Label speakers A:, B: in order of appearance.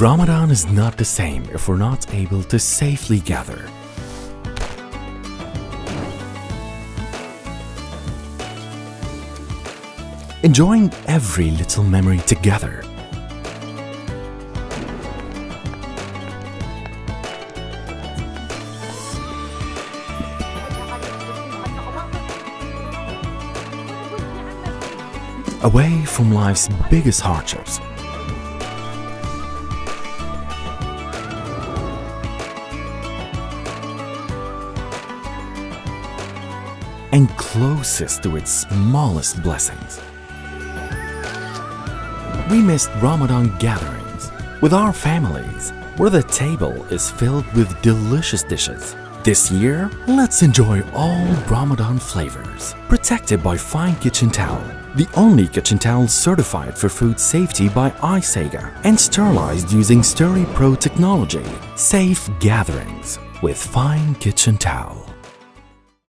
A: Ramadan is not the same if we're not able to safely gather. Enjoying every little memory together. Away from life's biggest hardships. And closest to its smallest blessings. We missed Ramadan gatherings with our families, where the table is filled with delicious dishes. This year, let's enjoy all Ramadan flavors, protected by Fine Kitchen Towel, the only kitchen towel certified for food safety by ISAGA and sterilized using Steri Pro technology. Safe gatherings with Fine Kitchen Towel.